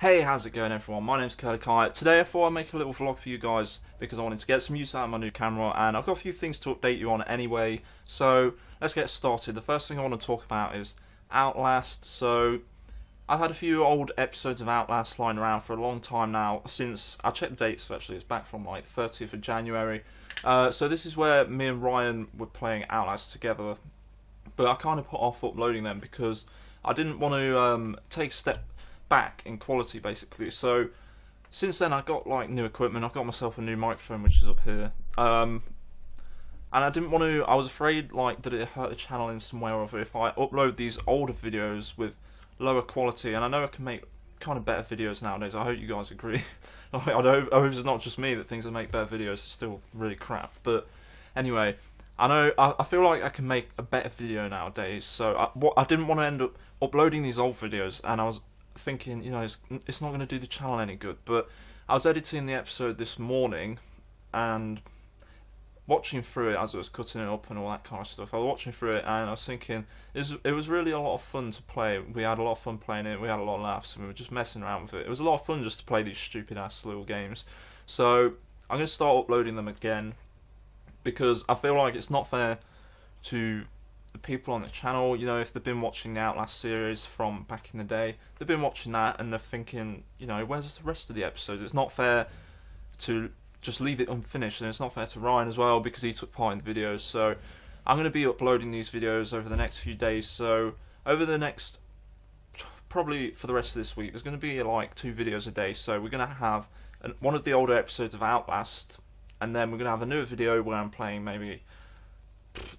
Hey, how's it going everyone? My name's Curlyky. Today I thought I'd make a little vlog for you guys because I wanted to get some use out of my new camera and I've got a few things to update you on anyway. So let's get started. The first thing I want to talk about is Outlast. So I've had a few old episodes of Outlast lying around for a long time now since I checked the dates actually it's back from like 30th of January. Uh, so this is where me and Ryan were playing Outlast together but I kind of put off uploading them because I didn't want to um, take a step back in quality basically. So since then I got like new equipment. I got myself a new microphone which is up here. Um, and I didn't want to. I was afraid like that it hurt the channel in some way or other if I upload these older videos with lower quality. And I know I can make kind of better videos nowadays. I hope you guys agree. I hope, it's not just me that thinks I make better videos. It's still really crap. But anyway, I know I, I feel like I can make a better video nowadays. So I, what, I didn't want to end up uploading these old videos, and I was thinking, you know, it's, it's not going to do the channel any good. But I was editing the episode this morning and watching through it as I was cutting it up and all that kind of stuff. I was watching through it and I was thinking it was, it was really a lot of fun to play. We had a lot of fun playing it. We had a lot of laughs and we were just messing around with it. It was a lot of fun just to play these stupid ass little games. So I'm going to start uploading them again because I feel like it's not fair to the people on the channel, you know, if they've been watching the Outlast series from back in the day, they've been watching that and they're thinking, you know, where's the rest of the episodes? It's not fair to just leave it unfinished, and it's not fair to Ryan as well because he took part in the videos. So I'm going to be uploading these videos over the next few days. So over the next, probably for the rest of this week, there's going to be like two videos a day. So we're going to have one of the older episodes of Outlast, and then we're going to have a new video where I'm playing maybe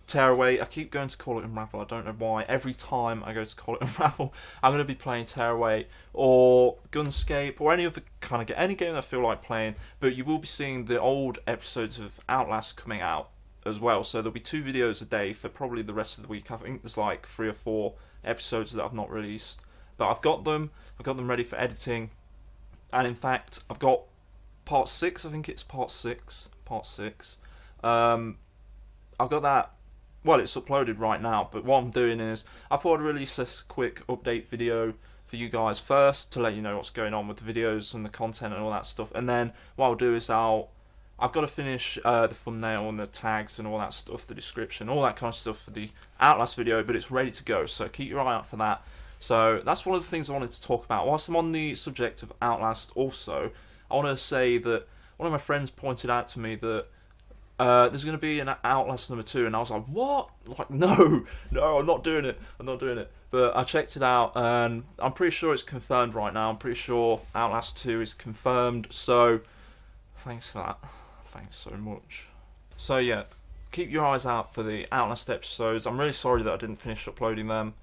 Tearaway. I keep going to call it Unravel. I don't know why. Every time I go to call it Unravel, I'm going to be playing Tearaway or Gunscape or any other kind of game, any game that I feel like playing. But you will be seeing the old episodes of Outlast coming out as well. So there'll be two videos a day for probably the rest of the week. I think there's like three or four episodes that I've not released, but I've got them. I've got them ready for editing, and in fact, I've got part six. I think it's part six. Part six. Um, I've got that. Well, it's uploaded right now, but what I'm doing is I thought I'd release this quick update video for you guys first to let you know what's going on with the videos and the content and all that stuff. And then what I'll do is I'll I've got to finish uh, the thumbnail and the tags and all that stuff, the description, all that kind of stuff for the Outlast video, but it's ready to go. So keep your eye out for that. So that's one of the things I wanted to talk about. Whilst I'm on the subject of Outlast, also I want to say that one of my friends pointed out to me that uh, there's going to be an Outlast number two, and I was like, what? Like, no, no, I'm not doing it. I'm not doing it. But I checked it out, and I'm pretty sure it's confirmed right now. I'm pretty sure Outlast two is confirmed. So, thanks for that. Thanks so much. So yeah, keep your eyes out for the Outlast episodes. I'm really sorry that I didn't finish uploading them.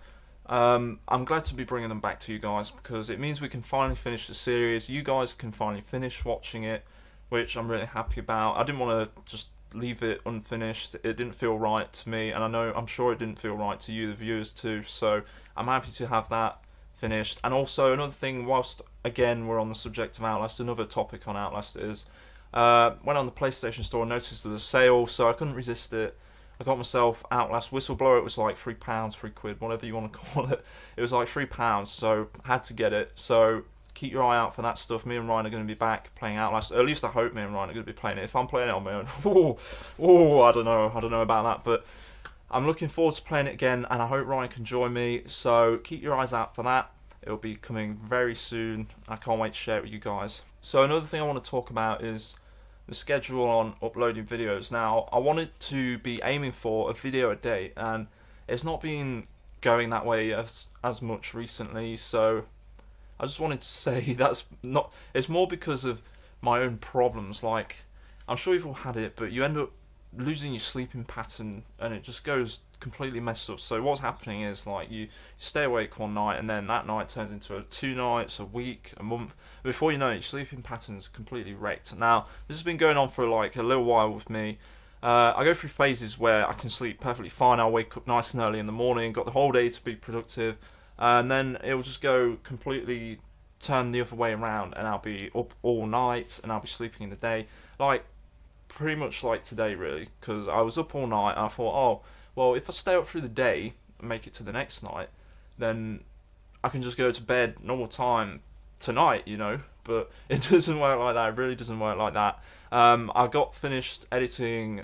Um, I'm glad to be bringing them back to you guys because it means we can finally finish the series. You guys can finally finish watching it, which I'm really happy about. I didn't want to just leave it unfinished. It didn't feel right to me, and I know I'm sure it didn't feel right to you, the viewers, too. So I'm happy to have that finished. And also another thing, whilst again we're on the subject of Outlast, another topic on Outlast is uh, went on the PlayStation Store noticed there was a sale, so I couldn't resist it. I got myself Outlast Whistleblower. It was like three pounds, three quid, whatever you want to call it. It was like three pounds, so had to get it. So keep your eye out for that stuff. Me and Ryan are going to be back playing Outlast. At least I hope me and Ryan are going to be playing it. If I'm playing it on my own, oh, oh, I don't know. I don't know about that, but I'm looking forward to playing it again, and I hope Ryan can join me. So keep your eyes out for that. It'll be coming very soon. I can't wait to share it with you guys. So another thing I want to talk about is the schedule on uploading videos. Now, I wanted to be aiming for a video a day, and it's not been going that way as as much recently. So I just wanted to say that's not. It's more because of my own problems. Like I'm sure you've all had it, but you end up losing your sleeping pattern, and it just goes completely messed up. So what's happening is like you stay awake one night, and then that night turns into a two nights, a week, a month. Before you know it, your sleeping pattern's completely wrecked. Now this has been going on for like a little while with me. Uh, I go through phases where I can sleep perfectly fine. I'll wake up nice and early in the morning, got the whole day to be productive and then it will just go completely turn the other way around, and I'll be up all night, and I'll be sleeping in the day, like pretty much like today, really, because I was up all night, and I thought, oh, well, if I stay up through the day and make it to the next night, then I can just go to bed normal time, tonight, you know. But it doesn't work like that. It really doesn't work like that. Um, I got finished editing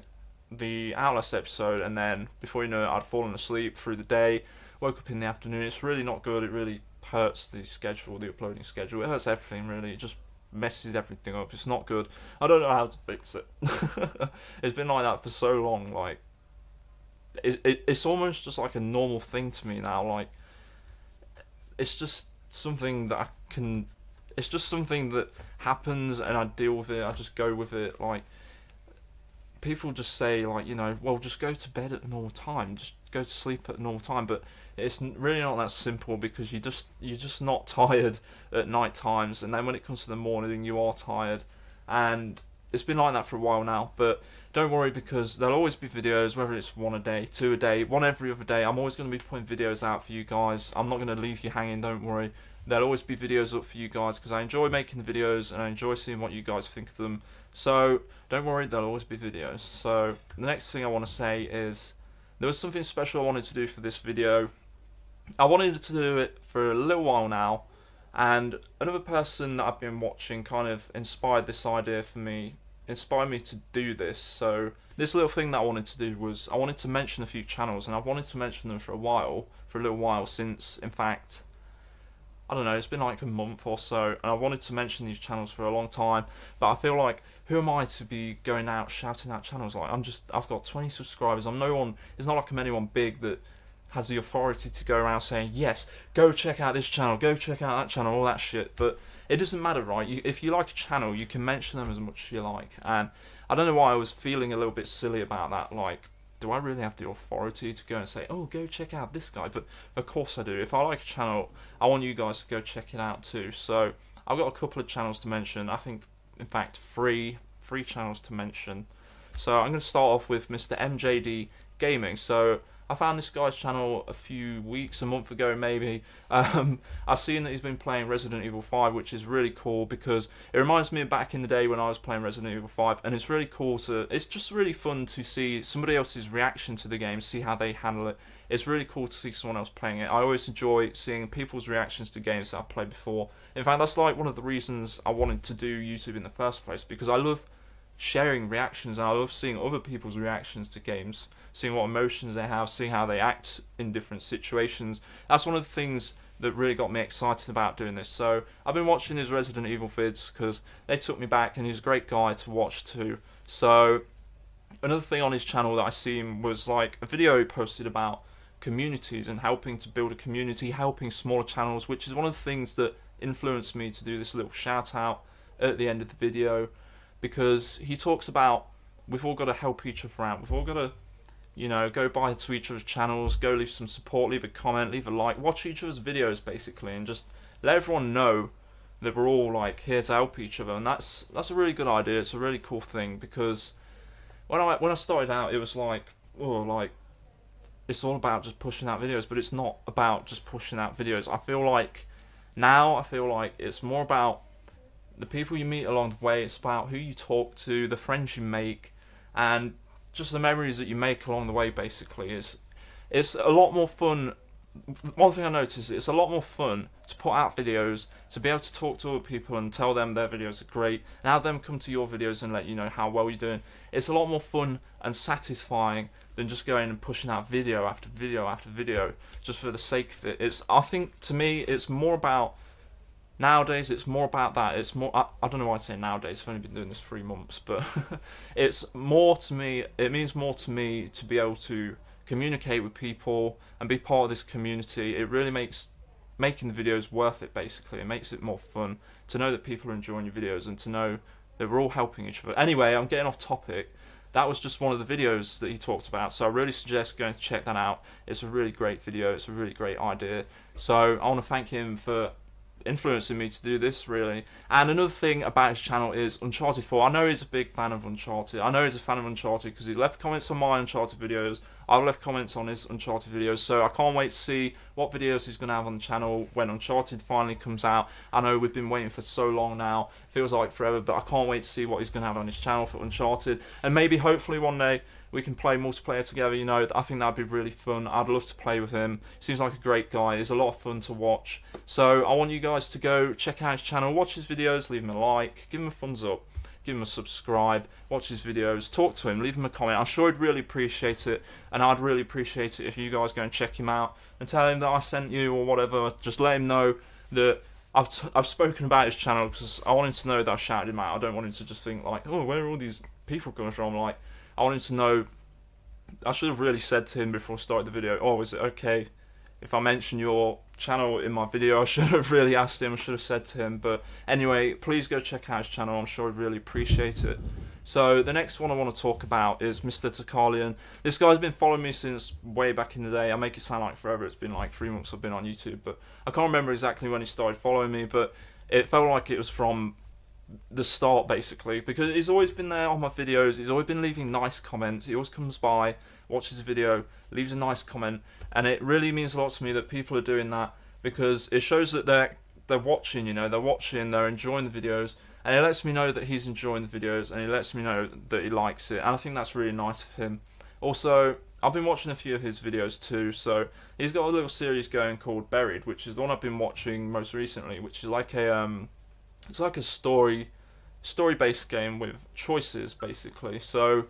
the Outlast episode, and then before you know it, I'd fallen asleep through the day. Woke up in the afternoon. It's really not good. It really hurts the schedule, the uploading schedule. It hurts everything really. It just messes everything up. It's not good. I don't know how to fix it. it's been like that for so long. Like, it, it it's almost just like a normal thing to me now. Like, it's just something that I can. It's just something that happens, and I deal with it. I just go with it. Like, people just say, like, you know, well, just go to bed at the normal time. Just go to sleep at the normal time. But it's really not that simple because you just you're just not tired at night times, and then when it comes to the morning, you are tired, and it's been like that for a while now. But don't worry because there'll always be videos, whether it's one a day, two a day, one every other day. I'm always going to be putting videos out for you guys. I'm not going to leave you hanging. Don't worry. There'll always be videos up for you guys because I enjoy making the videos and I enjoy seeing what you guys think of them. So don't worry, there'll always be videos. So the next thing I want to say is there was something special I wanted to do for this video. I wanted to do it for a little while now, and another person that I've been watching kind of inspired this idea for me, inspired me to do this. So this little thing that I wanted to do was I wanted to mention a few channels, and I've wanted to mention them for a while, for a little while since, in fact, I don't know, it's been like a month or so, and I wanted to mention these channels for a long time, but I feel like who am I to be going out shouting out channels? Like I'm just, I've got 20 subscribers. I'm no one. It's not like I'm anyone big that has the authority to go around saying, yes, go check out this channel, go check out that channel, all that shit. But it doesn't matter, right? You, if you like a channel, you can mention them as much as you like. And I don't know why I was feeling a little bit silly about that. Like, do I really have the authority to go and say, oh, go check out this guy? But of course I do. If I like a channel, I want you guys to go check it out too. So I've got a couple of channels to mention. I think, in fact, three, three channels to mention. So I'm going to start off with Mr. MJD Gaming. So I found this guy's channel a few weeks, a month ago maybe. Um, I've seen that he's been playing Resident Evil 5, which is really cool because it reminds me back in the day when I was playing Resident Evil 5, and it's really cool to. It's just really fun to see somebody else's reaction to the game, see how they handle it. It's really cool to see someone else playing it. I always enjoy seeing people's reactions to games that I've played before. In fact, that's like one of the reasons I wanted to do YouTube in the first place because I love sharing reactions and I love seeing other people's reactions to games seeing what emotions they have, seeing how they act in different situations. That's one of the things that really got me excited about doing this. So I've been watching his Resident Evil vids because they took me back, and he's a great guy to watch too. So another thing on his channel that I seen was like a video he posted about communities and helping to build a community, helping smaller channels, which is one of the things that influenced me to do this little shout out at the end of the video because he talks about we've all got to help each other out. We've all got to you know, go by to each other's channels, go leave some support, leave a comment, leave a like, watch each other's videos basically, and just let everyone know that we're all like here to help each other. And that's that's a really good idea. It's a really cool thing because when I when I started out, it was like oh like it's all about just pushing out videos, but it's not about just pushing out videos. I feel like now I feel like it's more about the people you meet along the way. It's about who you talk to, the friends you make, and just the memories that you make along the way. Basically, it's it's a lot more fun. One thing I noticed it's a lot more fun to put out videos, to be able to talk to other people and tell them their videos are great, and have them come to your videos and let you know how well you're doing. It's a lot more fun and satisfying than just going and pushing out video after video after video just for the sake of it. It's I think to me it's more about Nowadays, it's more about that. It's more. I, I don't know why I say nowadays. I've only been doing this three months, but it's more to me. It means more to me to be able to communicate with people and be part of this community. It really makes making the videos worth it. Basically, it makes it more fun to know that people are enjoying your videos and to know that we're all helping each other. Anyway, I'm getting off topic. That was just one of the videos that he talked about, so I really suggest going to check that out. It's a really great video. It's a really great idea. So I want to thank him for influencing me to do this really. And another thing about his channel is Uncharted 4. I know he's a big fan of Uncharted. I know he's a fan of Uncharted because he left comments on my Uncharted videos. I've left comments on his Uncharted videos, so I can't wait to see what videos he's going to have on the channel when Uncharted finally comes out. I know we've been waiting for so long now, feels like forever, but I can't wait to see what he's going to have on his channel for Uncharted. And maybe, hopefully, one day we can play multiplayer together. You know, I think that'd be really fun. I'd love to play with him. Seems like a great guy. He's a lot of fun to watch. So I want you guys to go check out his channel, watch his videos, leave him a like, give him a thumbs up give him a subscribe, watch his videos, talk to him, leave him a comment. I'm sure he'd really appreciate it, and I'd really appreciate it if you guys go and check him out and tell him that I sent you or whatever. Just let him know that I've t- I've spoken about his channel because I want him to know that I shouted him out. I don't want him to just think like, oh, where are all these people coming from? Like, I wanted to know. I should have really said to him before I started the video, oh, is it okay if I mention your channel in my video, I should have really asked him, I should have said to him. But anyway, please go check out his channel, I'm sure he'd really appreciate it. So the next one I want to talk about is Mr. Ticalian. This guy's been following me since way back in the day. I make it sound like forever. It's been like three months I've been on YouTube, but I can't remember exactly when he started following me. But it felt like it was from the start basically because he's always been there on my videos. He's always been leaving nice comments. He always comes by, watches a video, leaves a nice comment, and it really means a lot to me that people are doing that because it shows that they're they're watching. You know, they're watching, they're enjoying the videos, and it lets me know that he's enjoying the videos, and it lets me know that he likes it, and I think that's really nice of him. Also, I've been watching a few of his videos too, so he's got a little series going called Buried, which is the one I've been watching most recently, which is like a um, it's like a story story based game with choices basically. So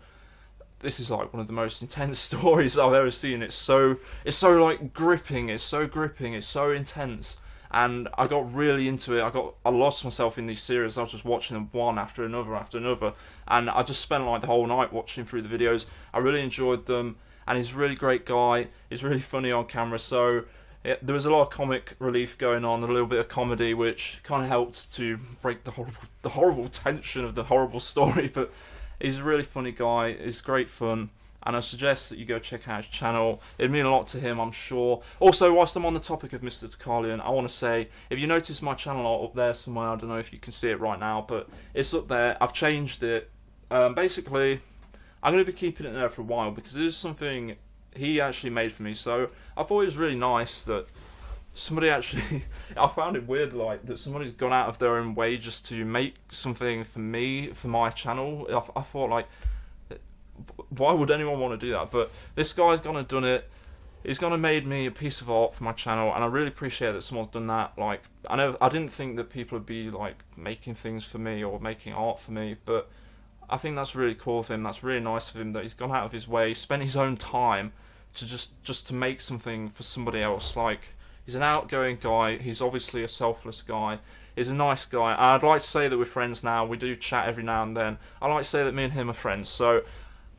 this is like one of the most intense stories I've ever seen. It's so it's so like gripping. It's so gripping. It's so intense. And I got really into it. I got I lost myself in these series. I was just watching them one after another after another, and I just spent like the whole night watching through the videos. I really enjoyed them, and he's a really great guy. He's really funny on camera. So it, there was a lot of comic relief going on, a little bit of comedy, which kind of helped to break the horrible, the horrible tension of the horrible story. But he's a really funny guy. He's great fun, and I suggest that you go check out his channel. It'd mean a lot to him, I'm sure. Also, whilst I'm on the topic of Mr. Ticalian, I want to say if you notice my channel up there somewhere, I don't know if you can see it right now, but it's up there. I've changed it. Um, basically, I'm going to be keeping it there for a while because is something he actually made for me. So I thought it was really nice that somebody actually. I found it weird, like that somebody's gone out of their own way just to make something for me for my channel. I, I thought like, why would anyone want to do that? But this guy's gone and done it. He's gone and made me a piece of art for my channel, and I really appreciate that someone's done that. Like, I know I didn't think that people would be like making things for me or making art for me, but I think that's really cool of him. That's really nice of him that he's gone out of his way, spent his own time to just just to make something for somebody else. Like he's an outgoing guy. He's obviously a selfless guy. He's a nice guy. I'd like to say that we're friends now. We do chat every now and then. I like to say that me and him are friends. So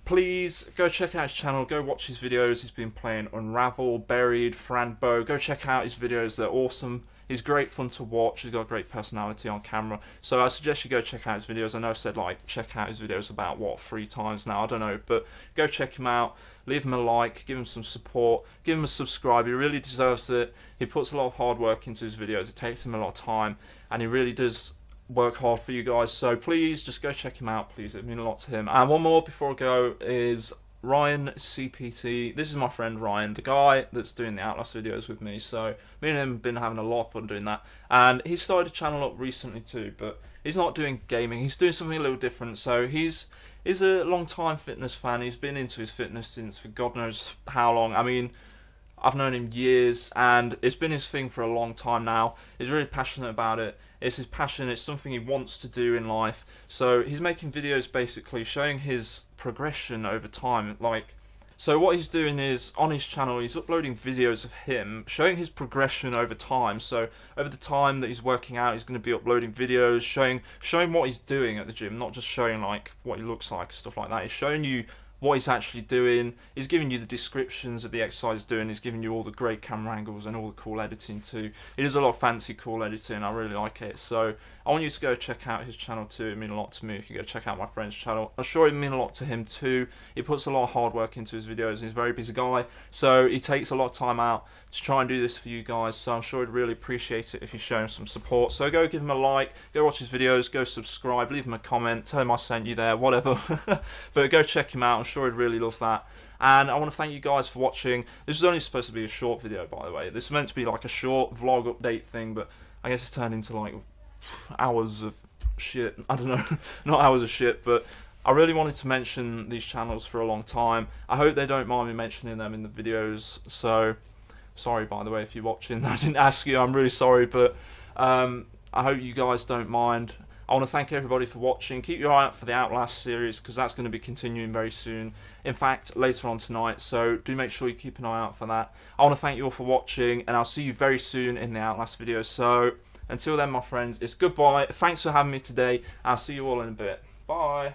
please go check out his channel. Go watch his videos. He's been playing Unravel, Buried, Fran Bow. Go check out his videos. They're awesome. He's great fun to watch. He's got a great personality on camera. So I suggest you go check out his videos. I know I've said like check out his videos about what three times now. I don't know, but go check him out. Leave him a like. Give him some support. Give him a subscribe. He really deserves it. He puts a lot of hard work into his videos. It takes him a lot of time, and he really does work hard for you guys. So please just go check him out. Please, it means a lot to him. And one more before I go is Ryan CPT. This is my friend Ryan, the guy that's doing the Outlast videos with me. So me and him have been having a lot of fun doing that. And he started a channel up recently too, but he's not doing gaming. He's doing something a little different. So he's he's a long time fitness fan. He's been into his fitness since for God knows how long. I mean, I've known him years, and it's been his thing for a long time now. He's really passionate about it. It's his passion. It's something he wants to do in life. So he's making videos basically showing his progression over time. Like, so what he's doing is on his channel, he's uploading videos of him showing his progression over time. So over the time that he's working out, he's going to be uploading videos showing showing what he's doing at the gym, not just showing like what he looks like stuff like that. He's showing you what he's actually doing. He's giving you the descriptions of the exercise he's doing. He's giving you all the great camera angles and all the cool editing too. He does a lot of fancy cool editing. I really like it. So I want you to go check out his channel too. It means a lot to me you go check out my friend's channel. I'm sure it means a lot to him too. He puts a lot of hard work into his videos. He's a very busy guy. So he takes a lot of time out to try and do this for you guys. So I'm sure he'd really appreciate it if you show him some support. So go give him a like, go watch his videos, go subscribe, leave him a comment, tell him I sent you there, whatever. but go check him out. I'm sure he'd really love that. And I want to thank you guys for watching. This was only supposed to be a short video, by the way. This was meant to be like a short vlog update thing, but I guess it's turned into like hours of shit. I don't know, not hours of shit, but I really wanted to mention these channels for a long time. I hope they don't mind me mentioning them in the videos. So, sorry by the way if you're watching. I didn't ask you. I'm really sorry, but um, I hope you guys don't mind. I want to thank everybody for watching. Keep your eye out for the Outlast series because that's going to be continuing very soon. In fact, later on tonight. So do make sure you keep an eye out for that. I want to thank you all for watching, and I'll see you very soon in the Outlast video. So until then, my friends, it's goodbye. Thanks for having me today. I'll see you all in a bit. Bye.